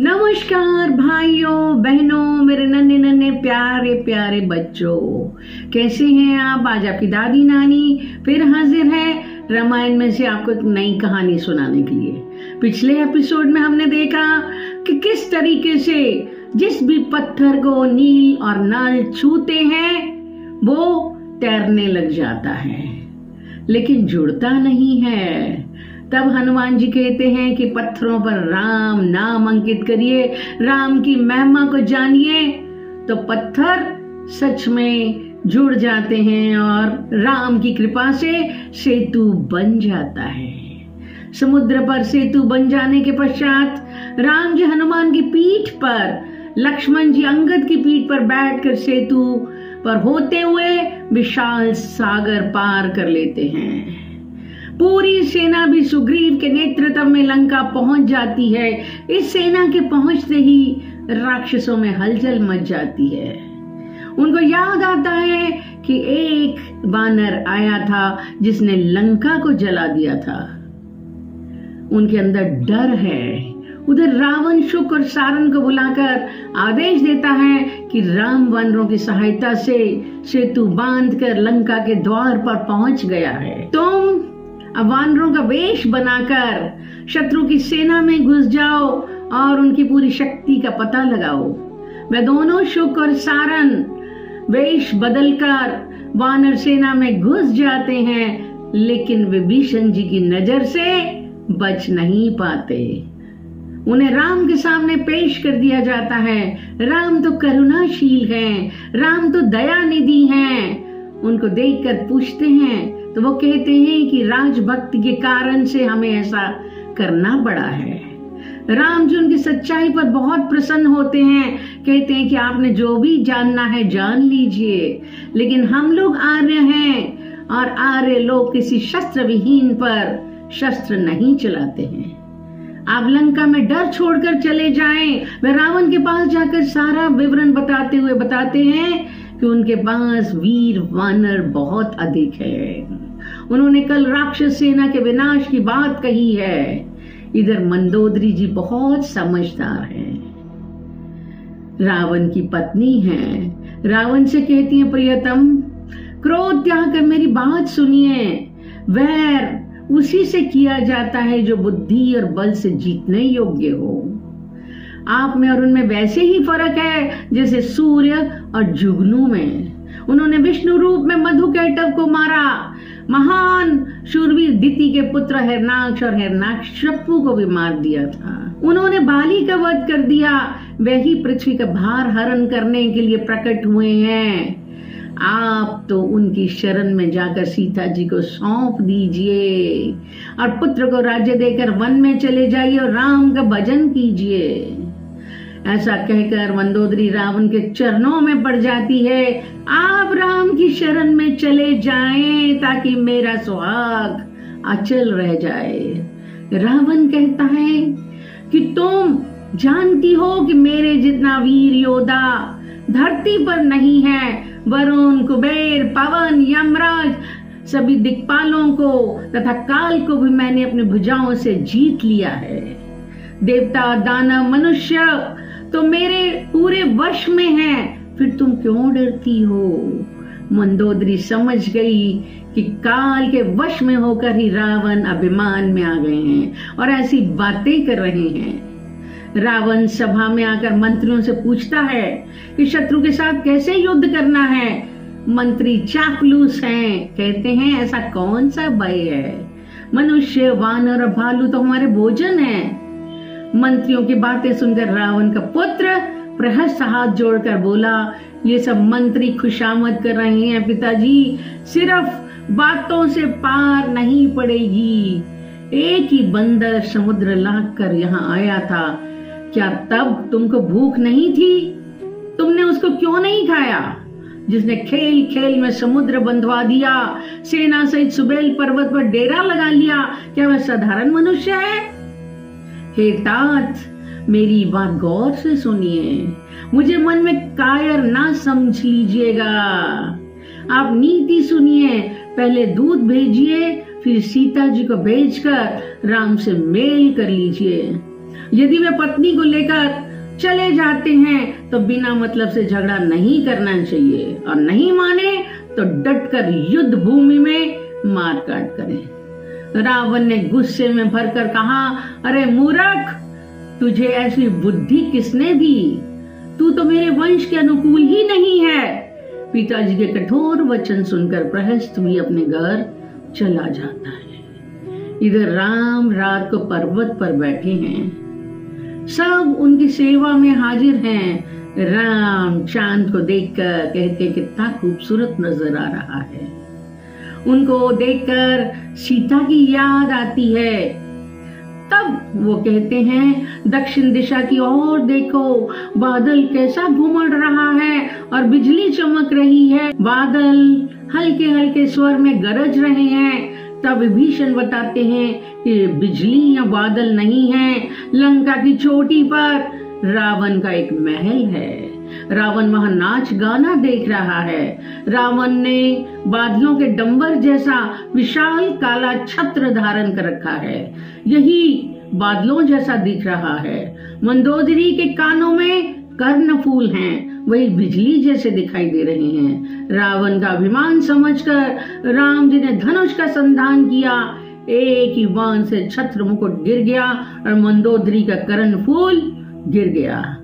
नमस्कार भाइयों, बहनों, मेरे नन्हे नन्हे प्यारे प्यारे बच्चों। कैसे हैं आप? आज आपकी दादी, नानी फिर हाजिर है रामायण में से आपको एक नई कहानी सुनाने के लिए। पिछले एपिसोड में हमने देखा कि किस तरीके से जिस भी पत्थर को नील और नल छूते हैं, वो तैरने लग जाता है। लेकिन जुड़ता नहीं है। तब हनुमान जी कहते हैं कि पत्थरों पर राम नाम अंकित करिए, राम की महिमा को जानिए। तो पत्थर सच में जुड़ जाते हैं और राम की कृपा से सेतु बन जाता है। समुद्र पर सेतु बन जाने के पश्चात राम जी हनुमान की पीठ पर, लक्ष्मण जी अंगद की पीठ पर बैठकर सेतु पर होते हुए विशाल सागर पार कर लेते हैं। पूरी सेना भी सुग्रीव के नेतृत्व में लंका पहुँच जाती है। इस सेना के पहुँचते ही राक्षसों में हलचल मच जाती है। उनको याद आता है कि एक बानर आया था जिसने लंका को जला दिया था। उनके अंदर डर है। उधर रावण शुक और सारन को बुलाकर आदेश देता है कि राम वानरों की सहायता से सेतु बांधकर लंका के द्वार पर पहुँच गया है। तुम वानरों का वेश बनाकर शत्रु की सेना में घुस जाओ और उनकी पूरी शक्ति का पता लगाओ। वे दोनों शुक और सारन वेश बदलकर वानर सेना में घुस जाते हैं लेकिन विभीषण जी की नज़र से बच नहीं पाते। उन्हें राम के सामने पेश कर दिया जाता है। राम तो करुणाशील हैं, राम तो दया निधि हैं। उनको देखकर पूछते हैं तो वो कहते हैं कि राजभक्ति के कारण से हमें ऐसा करना पड़ा है। राम जी उनकी सच्चाई पर बहुत प्रसन्न होते हैं। कहते हैं कि आपने जो भी जानना है जान लीजिए। लेकिन हम लोग आर्य हैं और आर्य लोग किसी शस्त्र विहीन पर शस्त्र नहीं चलाते हैं। आप लंका में डर छोड़कर चले जाएँ। वे रावण के पास जाकर सारा विवरण बताते हुए बताते हैं कि उनके पास वीर वानर बहुत अधिक है। उन्होंने कल राक्षस सेना के विनाश की बात कही है। इधर मंदोदरी जी बहुत समझदार हैं। रावण की पत्नी है। रावण से कहती है, प्रियतम, क्रोध त्याग कर मेरी बात सुनिए। वैर उसी से किया जाता है जो बुद्धि और बल से जीतने योग्य हो। आप में और उनमें वैसे ही फ़र्क है जैसे सूर्य और जुगनू में। उन्होंने विष्णु रूप में मधु कैटव को मारा। महान शूरवीर दिति के पुत्र हिरनाक्ष और हिरनाक्ष शप्पू को भी मार दिया था। उन्होंने बाली का वध कर दिया। वही पृथ्वी का भार हरण करने के लिए प्रकट हुए हैं। आप तो उनकी शरण में जाकर सीता जी को सौंप दीजिए और पुत्र को राज्य देकर वन में चले जाइए और राम का भजन कीजिए। ऐसा कहकर मंदोदरी रावण के चरणों में पड़ जाती है। आप राम की शरण में चले जाएँ ताकि मेरा सुहाग अचल रह जाए। रावण कहता है कि तुम जानती हो कि मेरे जितना वीर योद्धा धरती पर नहीं है, वरुण, कुबेर, पवन, यमराज, सभी दिक्पालों को तथा काल को भी मैंने अपनी भुजाओं से जीत लिया है। देवता, दानव, मनुष्य तो मेरे पूरे वश में है। फिर तुम क्यों डरती हो? मंदोदरी समझ गई कि काल के वश में होकर ही रावण अभिमान में आ गए हैं और ऐसी बातें कर रहे हैं। रावण सभा में आकर मंत्रियों से पूछता है कि शत्रु के साथ कैसे युद्ध करना है? मंत्री चापलूस हैं। कहते हैं, ऐसा कौन सा भय है? मनुष्य, वानर और भालू तो हमारे भोजन है। मंत्रियों की बातें सुनकर रावण का पुत्र प्रहस्त हाथ जोड़कर बोला, ये सब मंत्री खुशामद कर रहे हैं पिताजी। सिर्फ़ बातों से पार नहीं पड़ेगी। एक ही बंदर समुद्र लाग कर यहाँ आया था। क्या तब तुमको भूख नहीं थी? तुमने उसको क्यों नहीं खाया? जिसने खेल खेल में समुद्र बंधवा दिया, सेना सहित सुबेल पर्वत पर डेरा लगा लिया, क्या वह साधारण मनुष्य है? हे तात मेरी बात गौर से सुनिए। मुझे मन में कायर ना समझ लीजिएगा। आप नीति सुनिए, पहले दूध भेजिए, फिर सीता जी को भेजकर राम से मेल कर लीजिए। यदि वे पत्नी को लेकर चले जाते हैं तो बिना मतलब से झगड़ा नहीं करना चाहिए। और नहीं माने तो डटकर युद्ध भूमि में मार काट करें। रावण ने गुस्से में भरकर कहा, अरे मूर्ख, तुझे ऐसी बुद्धि किसने दी? तू तो मेरे वंश के अनुकूल ही नहीं है। पिताजी के कठोर वचन सुनकर प्रहस्त भी अपने घर, चला जाता है। इधर राम रात को पर्वत पर बैठे हैं। सब उनकी सेवा में हाजिर हैं। राम चाँद को देखकर कहते कितना खूबसूरत नज़र आ रहा है। उनको देखकर सीता की याद आती है। तब वो कहते हैं, दक्षिण दिशा की ओर देखो, बादल कैसा घुमड़ रहा है और बिजली चमक रही है। बादल हल्के हल्के स्वर में गरज रहे हैं। तब विभीषण बताते हैं कि बिजली या बादल नहीं है। लंका की चोटी पर रावण का एक महल है। रावण वहाँ नाच गाना देख रहा है। रावण ने बादलों के डंबर जैसा विशाल काला छत्र धारण कर रखा है। यही बादलों जैसा दिख रहा है। मंदोदरी के कानों में कर्ण फूल हैं, वही बिजली जैसे दिखाई दे रहे हैं। रावण का अभिमान समझकर राम जी ने धनुष का संधान किया। एक ही बाण से छत्र मुकुट गिर गया और मंदोदरी का कर्ण फूल गिर गया।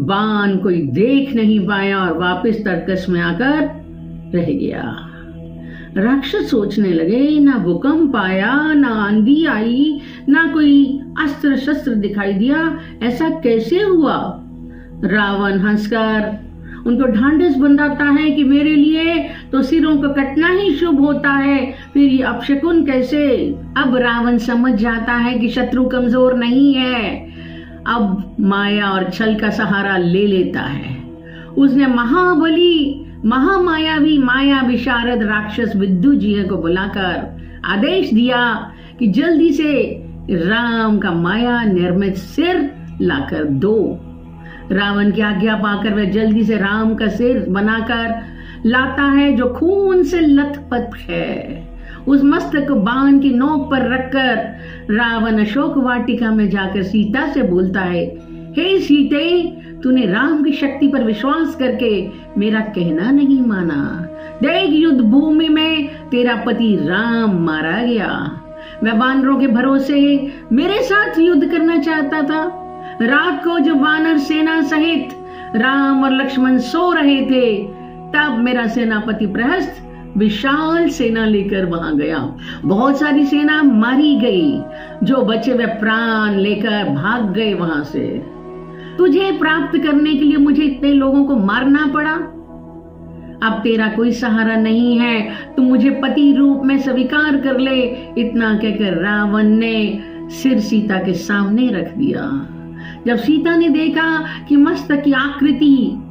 बाण कोई देख नहीं पाया और वापस तर्कस में आकर रह गया। राक्षस सोचने लगे, ना भूकंप आया, ना आंधी आई, ना कोई अस्त्र शस्त्र दिखाई दिया। ऐसा कैसे हुआ? रावण हंसकर, उनको ढांढस बंधाता है कि मेरे लिए तो सिरों को कटना ही शुभ होता है। फिर ये अपशकुन कैसे? अब रावण समझ जाता है कि शत्रु कमज़ोर नहीं है। अब माया और छल का सहारा ले लेता है। उसने महाबली महामायावी माया विशारद राक्षस विद्यु जी को बुलाकर आदेश दिया कि जल्दी से राम का माया निर्मित सिर लाकर दो। रावण की आज्ञा पाकर वह जल्दी से राम का सिर बनाकर लाता है जो खून से लथपथ है। उस मस्तक बाण की नोक पर रखकर रावण अशोक वाटिका में जाकर सीता से बोलता है, हे सीते, तूने राम की शक्ति पर विश्वास करके मेरा कहना नहीं माना। देख युद्ध भूमि में तेरा पति राम मारा गया। मैं वानरों के भरोसे मेरे साथ युद्ध करना चाहता था। रात को जब वानर सेना सहित राम और लक्ष्मण सो रहे थे, तब मेरा सेनापति प्रहस्त विशाल सेना लेकर वहाँ गया। बहुत सारी सेना मारी गई, जो बचे वे प्राण लेकर भाग गए वहाँ से। तुझे प्राप्त करने के लिए मुझे इतने लोगों को मारना पड़ा? अब तेरा कोई सहारा नहीं है, तू मुझे पति रूप में स्वीकार कर ले, इतना कहकर रावण ने सिर सीता के सामने रख दिया। जब सीता ने देखा कि मस्तक की आकृति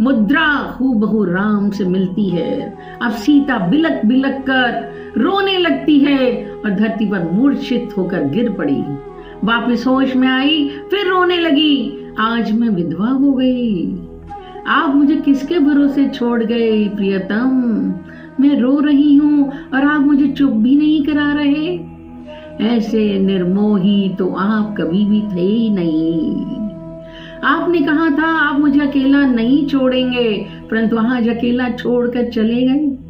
मुद्रा हूबहू राम से मिलती है। अब सीता बिलक बिलक कर रोने लगती है और धरती पर मूर्छित होकर गिर पड़ी। वापिस होश में आई, फिर रोने लगी। आज मैं विधवा हो गई। आप मुझे किसके भरोसे छोड़ गए, प्रियतम? मैं रो रही हूँ और आप मुझे चुप भी नहीं करा रहे। ऐसे निर्मोही तो आप कभी भी थे ही नहीं। आपने कहा था, आप मुझे अकेला नहीं छोड़ेंगे। परंतु आज अकेला छोड़कर चले गए।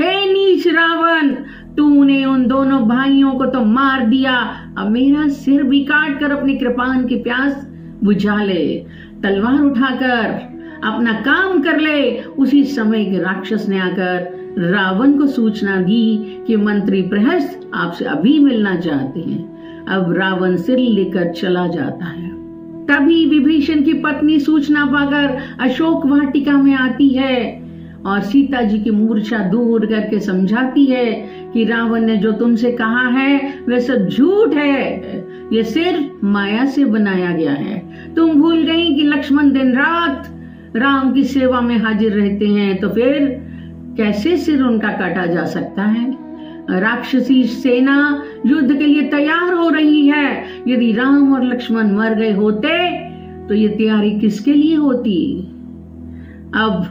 हे नीच रावण, तूने उन दोनों भाइयों को तो मार दिया। अब मेरा सिर भी काट कर अपनी कृपान की प्यास बुझा ले। तलवार उठाकर अपना काम कर ले। उसी समय के राक्षस ने आकर रावण को सूचना दी कि मंत्री प्रहस्त आपसे अभी मिलना चाहते हैं। अब रावण सिर लेकर चला जाता है। तभी विभीषण की पत्नी सूचना पाकर अशोक वाटिका में आती है और सीता जी की मूर्छा दूर करके समझाती है कि रावण ने जो तुमसे कहा है, वह सब झूठ है। ये सिर्फ़ माया से बनाया गया है। तुम भूल गई कि लक्ष्मण दिन रात राम की सेवा में हाजिर रहते हैं तो फिर कैसे सिर उनका काटा जा सकता है? राक्षसी सेना युद्ध के लिए तैयार हो रही है। यदि राम और लक्ष्मण मर गए होते तो ये तैयारी किसके लिए होती? अब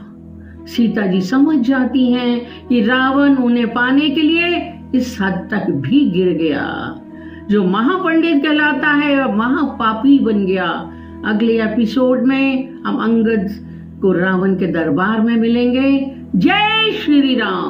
सीता जी समझ जाती हैं कि रावण उन्हें पाने के लिए इस हद तक भी गिर गया। जो महापंडित कहलाता है अब महापापी बन गया। अगले एपिसोड में हम अंगद को रावण के दरबार में मिलेंगे। जय श्री राम!